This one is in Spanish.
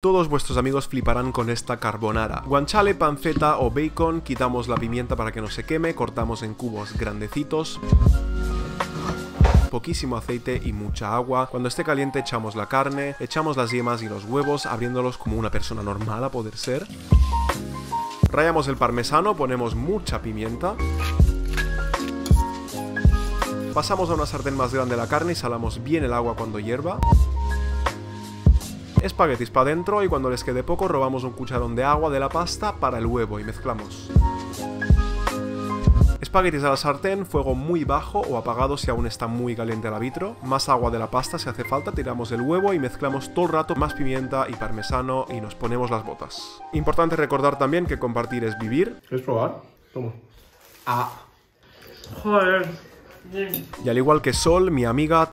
Todos vuestros amigos fliparán con esta carbonara. Guanciale, panceta o bacon, quitamos la pimienta para que no se queme, cortamos en cubos grandecitos poquísimo aceite y mucha agua. Cuando esté caliente echamos la carne, echamos las yemas y los huevos, abriéndolos como una persona normal a poder ser. Rayamos el parmesano, ponemos mucha pimienta. Pasamos a una sartén más grande la carne y salamos bien el agua cuando hierva espaguetis para adentro y cuando les quede poco robamos un cucharón de agua de la pasta para el huevo y mezclamos. Espaguetis a la sartén, fuego muy bajo o apagado si aún está muy caliente el vitro. Más agua de la pasta si hace falta, tiramos el huevo y mezclamos todo el rato más pimienta y parmesano y nos ponemos las botas. Importante recordar también que compartir es vivir. ¿Quieres probar? Toma. Y al igual que Sol, mi amiga,